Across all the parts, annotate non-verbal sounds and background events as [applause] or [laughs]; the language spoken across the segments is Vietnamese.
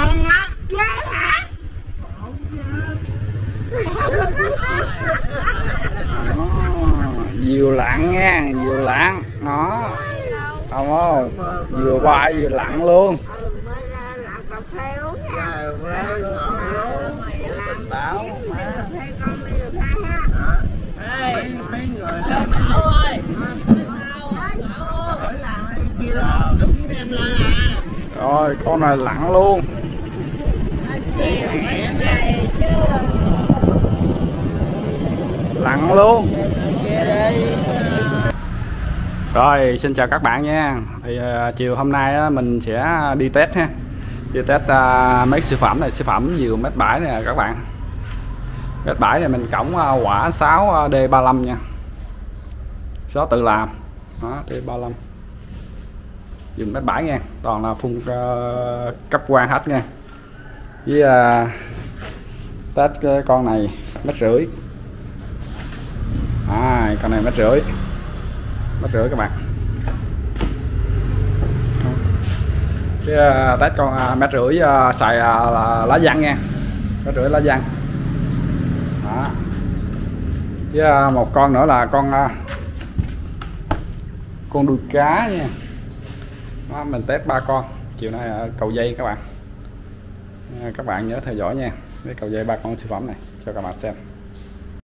Ờ, nhiều diều lặn nha diều lặn nó, không không vừa bay vừa lặn luôn. Rồi, con này lặn luôn lặn luôn. Rồi xin chào các bạn nha. Thì uh, chiều hôm nay á, mình sẽ đi test ha. Đi test uh, mấy sản phẩm này sản phẩm nhiều mét bãi nè các bạn. Mét bãi này mình cổng uh, quả 6 uh, D35 nha. Số tự làm. Đó D35. Dùng mét bãi nha toàn là phun uh, cấp quan hết nha với à, uh, test cái con này mét rưỡi. À, con này mét rưỡi. Mét rưỡi các bạn. Cái à, uh, test con uh, mét rưỡi uh, xài uh, là lá văn nha. Mét rưỡi lá văn đó. Với uh, một con nữa là con uh, con đuôi cá nha. Đó, mình test ba con. Chiều nay ở cầu dây các bạn à, các bạn nhớ theo dõi nha. Cái cầu dây ba con sản phẩm này cho các bạn xem.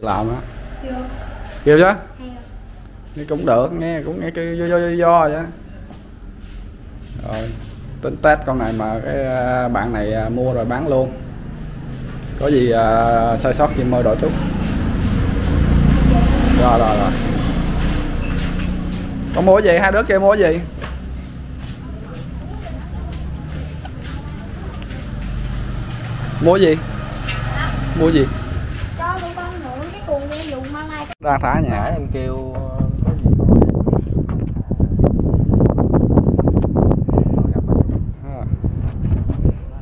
Làm á kêu chứ? Nghe cũng được nghe cũng nghe kêu do do do, vậy. Rồi tính test con này mà cái à, bạn này à, mua rồi bán luôn. Có gì uh, sai sót gì mời đổi chút. Rồi rồi rồi. Con mua gì? Hai đứa kia mua gì mua gì? Mua gì? Cho tụi con mượn cái cuộn dây dùng mang lai đang thả nhà. Em kêu À,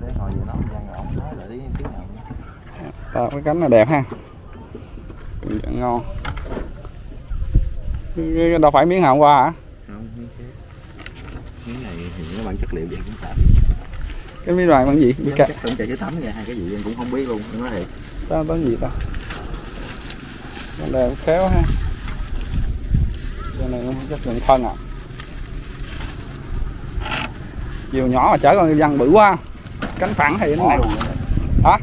để hồi vừa nói văn ổng nói lại tiếng tiếng nào cái cánh này đẹp ha. Ngon. Đâu phải miếng hồng qua hả? Không miếng này thì nó bằng chất liệu vậy cũng sợ cái miếng đoàn bằng gì? Cắt chắc cũng chạy cái tấm nha hai cái gì em cũng không biết luôn nói thiệt. Ta có gì ta con đẹp khéo ha. Cái này cũng chất lượng thân à. Chiều nhỏ mà chở con văn bự quá. Cánh phẳng thì nó này hả.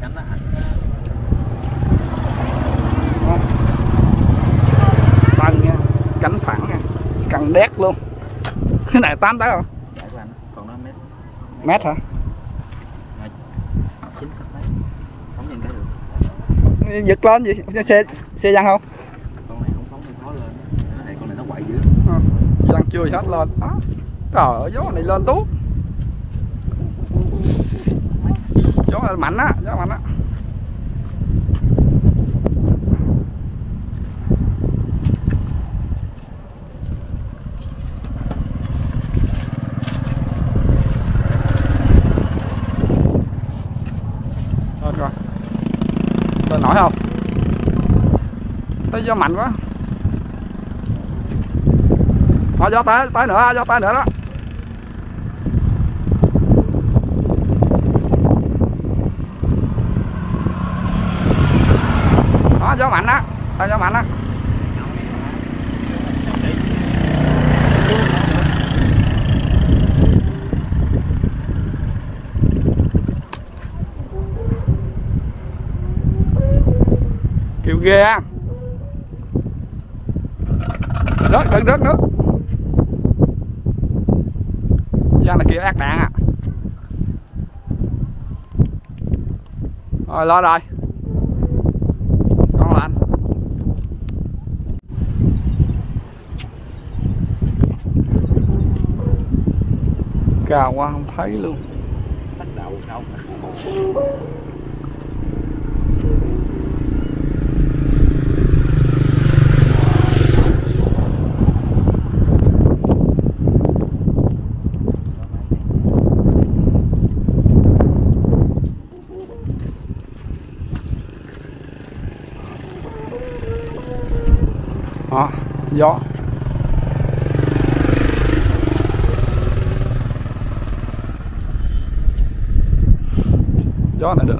Tân nha. Cánh phẳng nha. Căng đét luôn. Cái này tám tới không? Mét hả chín tấc mấy phóng những cái được giật lên gì? Xe xe văn không? Con này không phóng thì khó lên. Nó này con này nó quậy dữ. Văn chưa hết lên. Đó trời ơi gió này lên tuốt. Gió này mạnh á gió mạnh á thấy gió mạnh quá. Thôi gió tới, tới nữa, gió tới nữa đó. Đó, gió mạnh đó, đây gió mạnh đó, Kêu ghê á. Rớt, rớt, rớt nước Giang là kia ác đạn à. Rồi lo rồi. Con lạnh cào Cao quá không thấy luôn. Bắt đầu đâu. Đó, gió. Gió này được.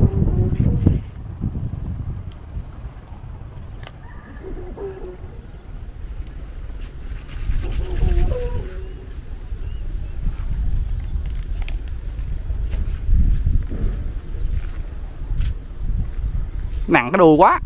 Nặng cái đùi quá.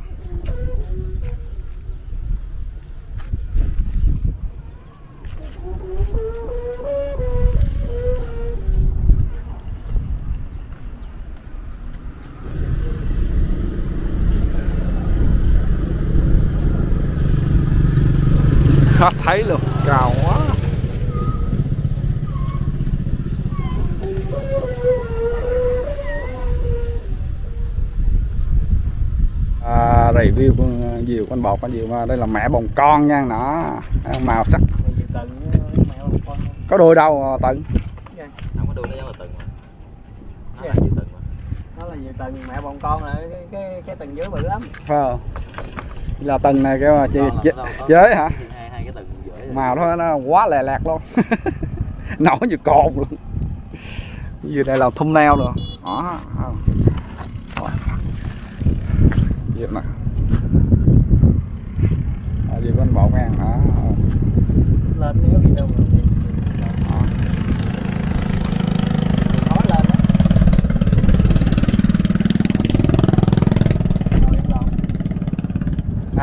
Hết thấy luôn. Cao quá. À, review con diều con bột con diều mà. Đây là mẹ bồng con nha nó màu sắc. Có đuôi đâu tận? Không có đuôi nó giống là nó Dạ. là mà. Nó là nhiều tầng mẹ bọn con là cái cái, cái tầng dưới bự lắm. Phải không? Là tầng này kêu là chế hả hai hai cái từng giữa màu đó nó quá lè lẹt luôn. [laughs] Nổi như cồn luôn. Như đây là thun neo rồi. Đó. Vậy nè. Gì con bột nha đó lên nếu gì đâu mà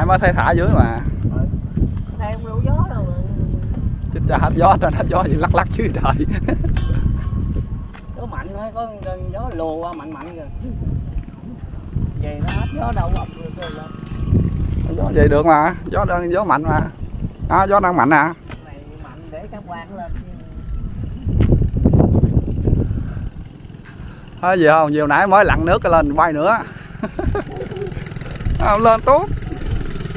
mới thấy thả dưới mà Đây không đủ gió đâu mà. Cha hết gió trên hết gió gì lắc lắc dưới trời gió mạnh thôi có cơn gió lùa qua mạnh mạnh kìa vậy nó hết gió đâu ập rồi lên gió vậy được mà gió đang gió mạnh mà à, gió đang mạnh à này mạnh để các quan lên Thấy gì không? Chiều nãy mới lặn nước lên bay nữa. [laughs] à, lên tốt. Lên. nãy nó nó ăn qua mấy đây là thả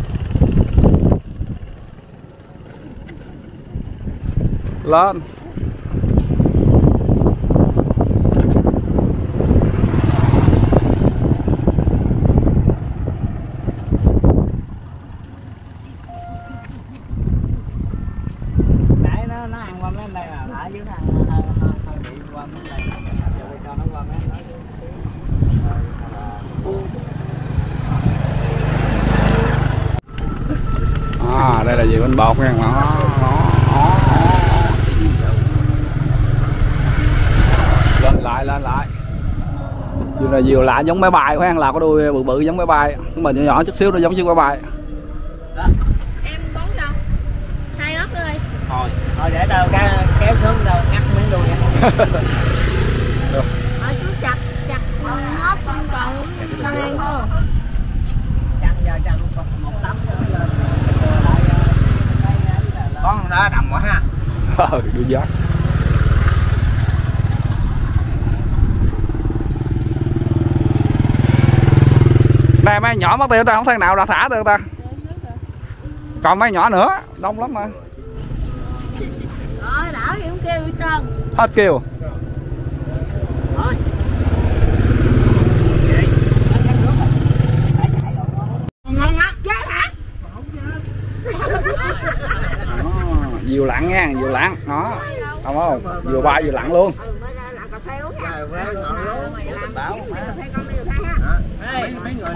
dưới nó ăn hơi hơi hơi bị qua mấy đây giờ tôi cho nó qua mấy nó À, đây là gì? Bên bột nha. Đó, đó, đó, đó. Lên lại, lên lại. Là diều lạ giống máy bay khoan là có đuôi bự bự giống máy bay. Nhưng mà nhỏ nhỏ chút xíu nó giống chiếc máy bay. Em bón đâu? Hai nữa đi. thôi thôi để tao kéo, kéo xuống tao ngắt miếng đuôi [laughs] Ở chú chặt chặt hết con còn con ăn thôi. chăn ra chăn một một tấm con đó đầm quá ha [laughs] Ờ, đưa gió. Này mấy nhỏ mất tiêu ta không thấy nào ra thả được ta. Còn mấy nhỏ nữa, đông lắm mà. Đảo kêu hết trơn. Hết kêu. Đó, Diều lặn nha, diều lặn. Đó. Không không? Diều bay diều lặn luôn. Mấy người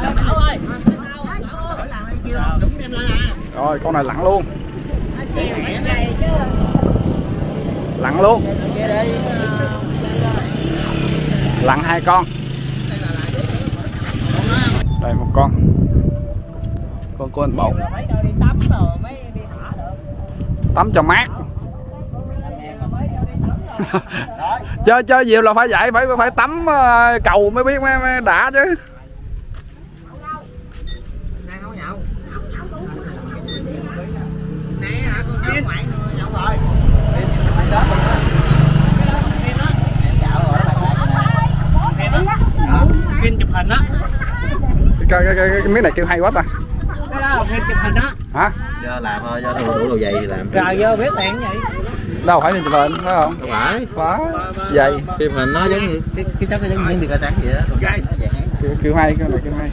Rồi con này lặn luôn. Lặn luôn. đi Lặn hai con. Đây một con. Con con đi tắm rồi mấy đi thả được Tắm cho mát. [laughs] chơi chơi nhiều là phải vậy phải phải tắm ờ, cầu mới biết mới, mới đã chứ đang nấu nhậu nè nấu ngoại nhậu rồi phim chụp hình á. Cái, cái, cái, cái miếng này kêu hay quá ta. Cái đó là phim chụp hình á. Hả? Do làm thôi do đủ đồ dày thì làm. Rồi vô biết tiền vậy. Đâu phải nhìn chụp hình phải không? Không phải. Phải. Dày. Phim hình nó giống như cái cái chất nó giống như miếng trắng vậy đó kêu, kêu hay cái này kêu hay.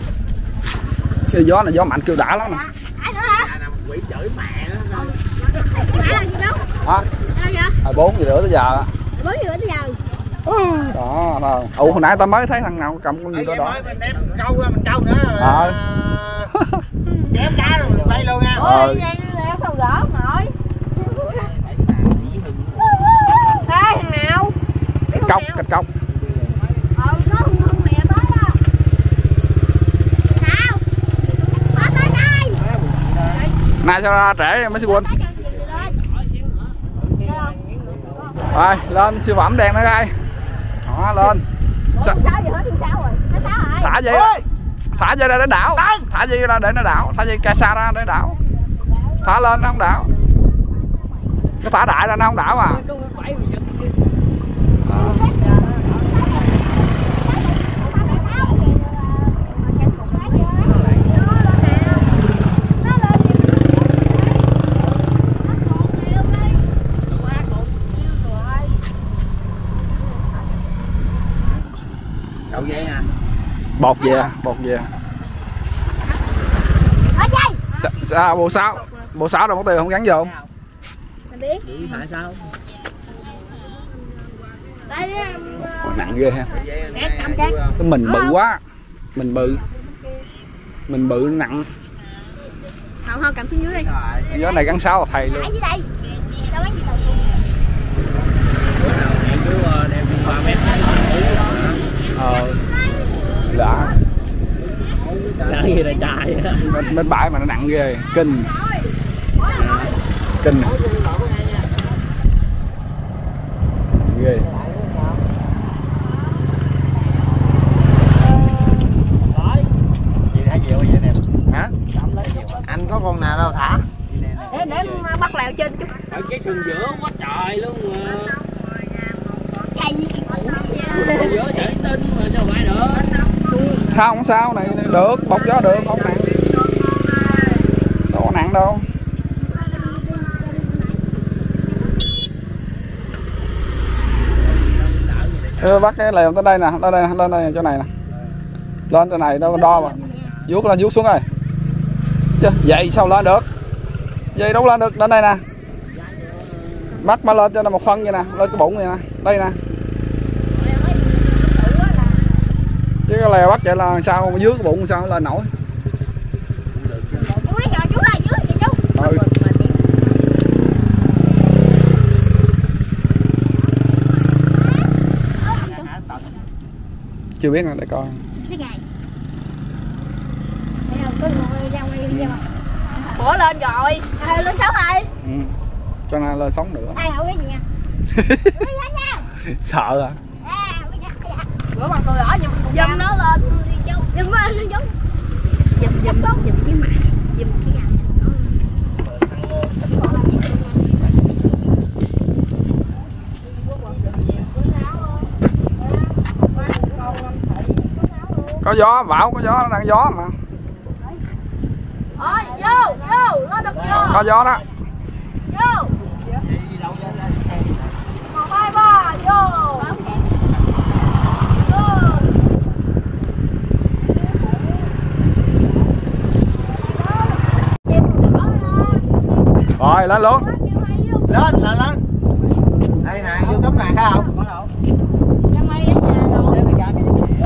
Cái gió này gió mạnh kêu đã lắm nè. Ai nữa hả? quỷ chửi mẹ nó Nãy làm gì đâu? Hả Sao vậy? hồi bốn giờ rưỡi tới giờ á Bốn giờ tới giờ. đó đó ủa hồi nãy tao mới thấy thằng nào cầm con gì đó đỏ mình đem câu ra mình câu nữa Ờ. kéo cá rồi mình bay luôn nha Ờ. Ôi, vậy lẽ sao gỡ nội. Ê, thằng nào? Nào? cạch cốc Ờ, nó hung hung mẹ tới đó. Nào? Bỏ tới đây. nay sao ra trễ mới sư quên Tới chân chị lên. Thấy không? Rồi lên siêu phẩm đèn nữa coi. Đó lên. Sa- thả dây ra thả dây ra để đảo? Thả dây ra để nó đảo? Thả dây ca sa ra để đảo? Thả lên nó không đảo. Cái thả đại ra nó không đảo à bột về bột về. Sa- sao bộ sáu bộ sáu rồi mất tiền không gắn vô. Mày biết. tại sao? Đây đó, em, nặng ghê ha. Cái mình bự quá. Mình bự. Mình bự nặng. Không, không, cầm xuống dưới đi. gió này gắn sáu là thầy luôn. Ờ đã cái gì là trai bên, bên bãi mà nó nặng ghê kinh. Kinh nè. ghê. Hả? Anh có con nào đâu thả? Để, để em bắt lèo trên chút. ở cái sườn giữa quá trời luôn mà Cây như kỳ cũ vậy á. sườn giữa sợi tinh mà sao phải được sao không sao này được bọc gió được không nặng. Đâu có nặng đâu. Ê, bắt cái lèo tới đây nè lên đây lên đây chỗ này nè. Lên chỗ này đâu đo mà. Vuốt lên vuốt xuống rồi. Chứ vậy sao lên được? Vậy đâu lên được lên đây nè. Bắt mà lên cho nó một phân vậy nè lên cái bụng vậy nè. Đây nè chứ cái lèo bắt vậy là sao? Mà dưới cái bụng sao lên nổi? Ừ. chưa biết nữa để coi. Ra Bỏ lên rồi. À, lên sáu rồi. ừ. cho nên lên sống nữa. Ai hậu cái gì [laughs] nha. sợ à À, hậu cái gì? Bữa bằng tôi đỏ nhưng mà dùm nó lên. Dùm nó lên nó giống. Dùm dùm dùm cái mặt. Dùm cái gà. có gió bão có gió nó đang gió mà Ôi, vô, vô, lên được vô. có gió đó Vô. Một, hai, ba. Vô. Rồi lên luôn. Lên lên lên. Đây nè youtube này thấy không?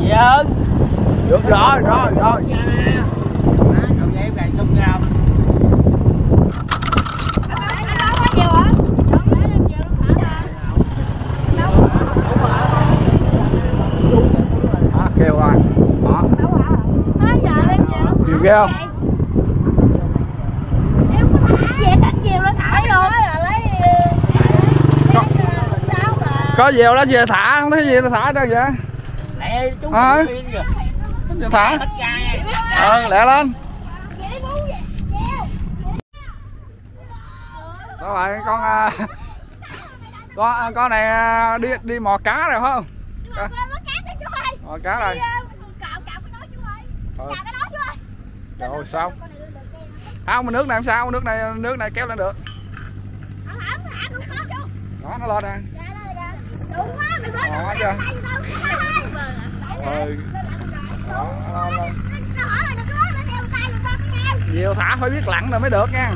Dạ. Được rồi rồi rồi. Đó, cậu dây em cài sung ra không à, kêu rồi đó Nhiều ghê không? Về sẵn chiều nó thả vô là lấy có dèo đó về thả không thấy gì nó thả đâu vậy? Lẹ chú pin kìa. Thả? Ờ lẹ lên. Đó rồi con à, con à, con này à, đi đi mò cá rồi phải không? Mò cá rồi. Ờ. rồi sao? không mà nước này làm sao nước này nước này kéo lên được. Đó nó lên nè ừ đó, nó lên, lên. nhiều thả phải biết lặn rồi mới được nha.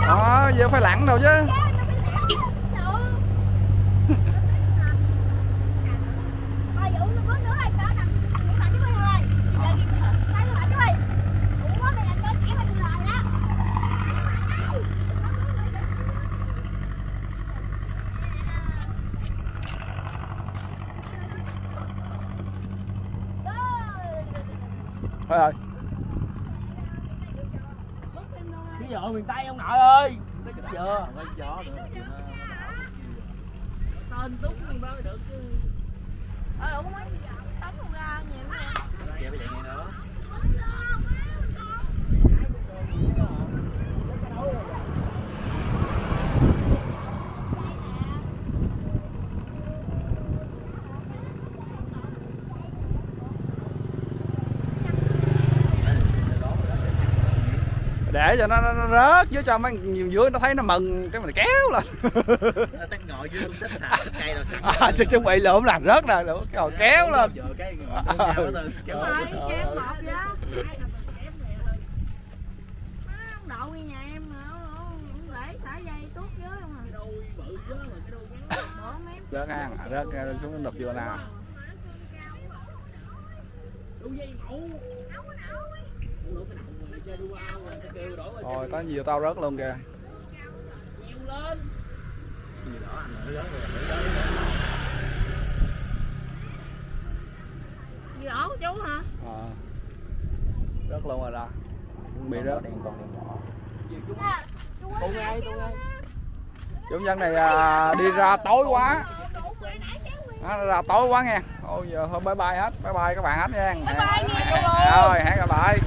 Đó giờ phải lặn đâu chứ Ba Vũ nó có nữa hay có nè. Cũng là chứ ơi. Giờ kìa. Tay nó lại chứ ơi. Ủa mày làm cái chảy mày rồi đó. thôi rồi cái giờ miền tây ông nội ơi. Cái tên túc đó mới được chứ. Ờ ủa mấy sống không ra nhiều quá. kia bây giờ nghe nữa để cho nó, nó, nó rớt dưới cho mấy nhiều dưới nó thấy nó mừng cái mình kéo lên. Tắt ngồi dưới xếp cây rồi [laughs] à, chuẩn bị lượm làm rớt nè rồi cái hồi kéo lên. giờ cái kéo Đúng rồi, lên. cho em một vậy đó. Má, ông à. Rớt rớt rồi có nhiều tao rớt luôn kìa. Gì ổ của chú hả? Ờ. rớt luôn rồi đó. Chuẩn bị rớt. Tu ngay tu ngay chủ nhân này à, đi ra tối quá. Đó, ra tối quá nghe. Ôi giờ thôi bye bye hết. Bye bye các bạn hết nha. Bye bye cô rồi hẹn gặp lại